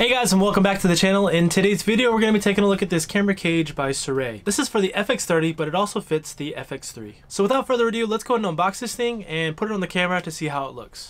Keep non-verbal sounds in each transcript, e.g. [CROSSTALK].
Hey guys and welcome back to the channel. In today's video we're going to be taking a look at this camera cage by Sirui. This is for the FX30 but it also fits the FX3. So without further ado let's go ahead and unbox this thing and put it on the camera to see how it looks.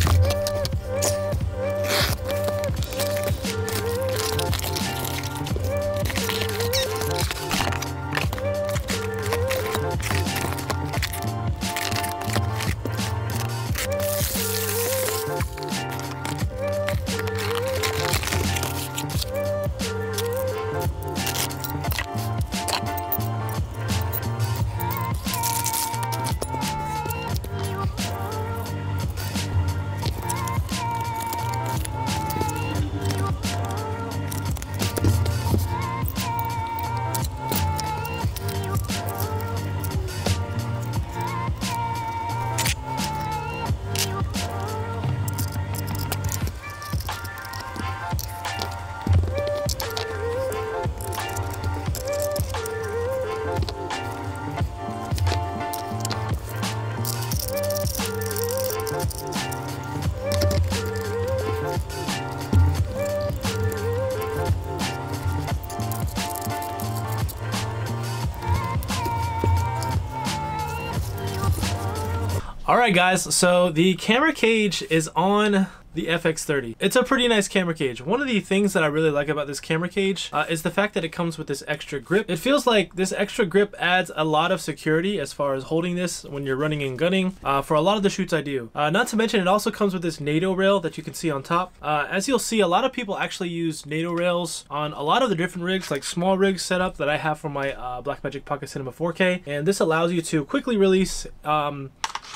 Alright guys, so the camera cage is on the FX30. It's a pretty nice camera cage. One of the things that I really like about this camera cage uh, is the fact that it comes with this extra grip. It feels like this extra grip adds a lot of security as far as holding this when you're running and gunning uh, for a lot of the shoots I do. Uh, not to mention it also comes with this NATO rail that you can see on top. Uh, as you'll see, a lot of people actually use NATO rails on a lot of the different rigs, like small rigs setup that I have for my uh, Blackmagic Pocket Cinema 4K. And this allows you to quickly release um,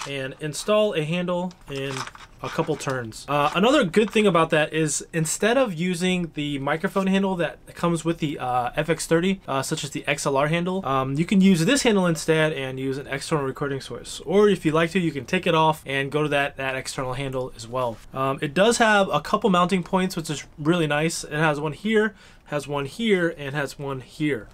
and install a handle in a couple turns. Uh, another good thing about that is instead of using the microphone handle that comes with the uh, FX30, uh, such as the XLR handle, um, you can use this handle instead and use an external recording source. Or if you like to, you can take it off and go to that, that external handle as well. Um, it does have a couple mounting points, which is really nice. It has one here, has one here, and has one here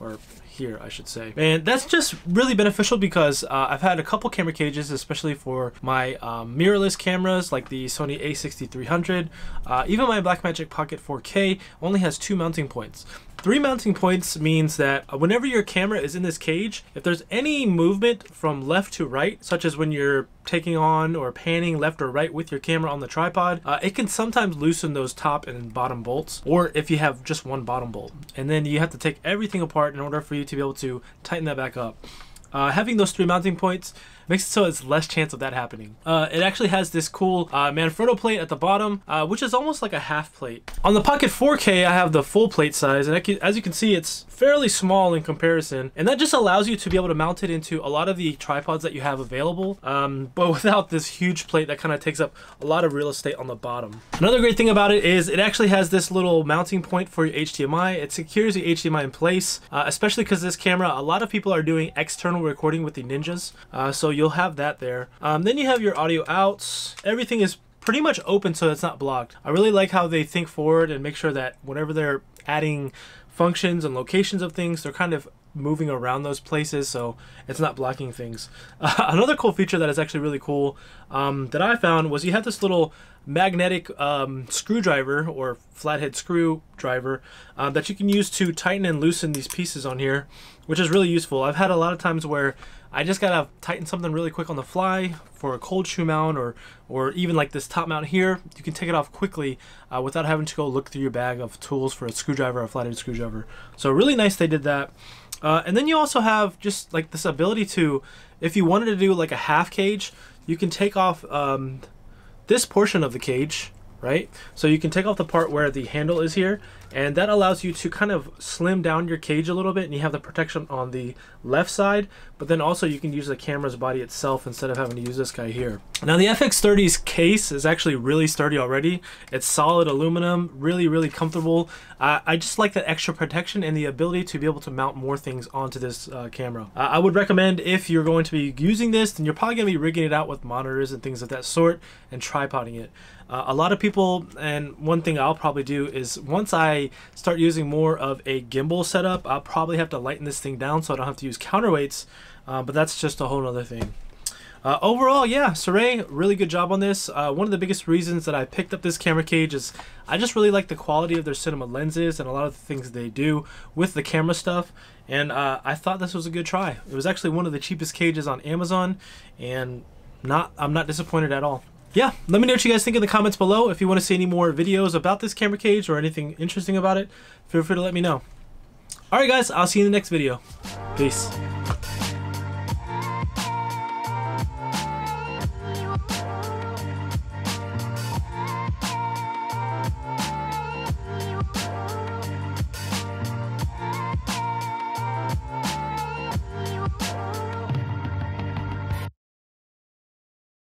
or here I should say. And that's just really beneficial because uh, I've had a couple camera cages especially for my um, mirrorless cameras like the Sony a6300 uh, even my Blackmagic Pocket 4K only has two mounting points Three mounting points means that whenever your camera is in this cage, if there's any movement from left to right, such as when you're taking on or panning left or right with your camera on the tripod, uh, it can sometimes loosen those top and bottom bolts, or if you have just one bottom bolt. And then you have to take everything apart in order for you to be able to tighten that back up. Uh, having those three mounting points makes it so it's less chance of that happening. Uh, it actually has this cool uh, Manfrotto plate at the bottom, uh, which is almost like a half plate. On the Pocket 4K, I have the full plate size, and can, as you can see, it's fairly small in comparison, and that just allows you to be able to mount it into a lot of the tripods that you have available, um, but [LAUGHS] without this huge plate that kind of takes up a lot of real estate on the bottom. Another great thing about it is it actually has this little mounting point for your HDMI. It secures the HDMI in place, uh, especially because this camera, a lot of people are doing external recording with the Ninjas, uh, so you'll have that there. Um, then you have your audio outs. Everything is pretty much open so it's not blocked. I really like how they think forward and make sure that whenever they're adding functions and locations of things, they're kind of moving around those places so it's not blocking things. Uh, [LAUGHS] another cool feature that is actually really cool um, that I found was you have this little magnetic um, screwdriver or flathead screwdriver uh, that you can use to tighten and loosen these pieces on here, which is really useful. I've had a lot of times where I just gotta tighten something really quick on the fly for a cold shoe mount or or even like this top mount here. You can take it off quickly uh, without having to go look through your bag of tools for a screwdriver or a flathead screwdriver. So really nice they did that. Uh, and then you also have just like this ability to, if you wanted to do like a half cage, you can take off um, this portion of the cage, right? So you can take off the part where the handle is here, and that allows you to kind of slim down your cage a little bit, and you have the protection on the left side, but then also you can use the camera's body itself instead of having to use this guy here. Now the FX30's case is actually really sturdy already. It's solid aluminum, really, really comfortable. Uh, I just like that extra protection and the ability to be able to mount more things onto this uh, camera. Uh, I would recommend if you're going to be using this, then you're probably going to be rigging it out with monitors and things of that sort and tripoding it. Uh, a lot of people, and one thing I'll probably do is once I start using more of a gimbal setup, I'll probably have to lighten this thing down so I don't have to use counterweights, uh, but that's just a whole other thing. Uh, overall, yeah, Sirui, really good job on this. Uh, one of the biggest reasons that I picked up this camera cage is I just really like the quality of their cinema lenses and a lot of the things they do with the camera stuff. And uh, I thought this was a good try. It was actually one of the cheapest cages on Amazon, and not I'm not disappointed at all. Yeah, let me know what you guys think in the comments below. If you want to see any more videos about this camera cage or anything interesting about it, feel free to let me know. Alright guys, I'll see you in the next video. Peace.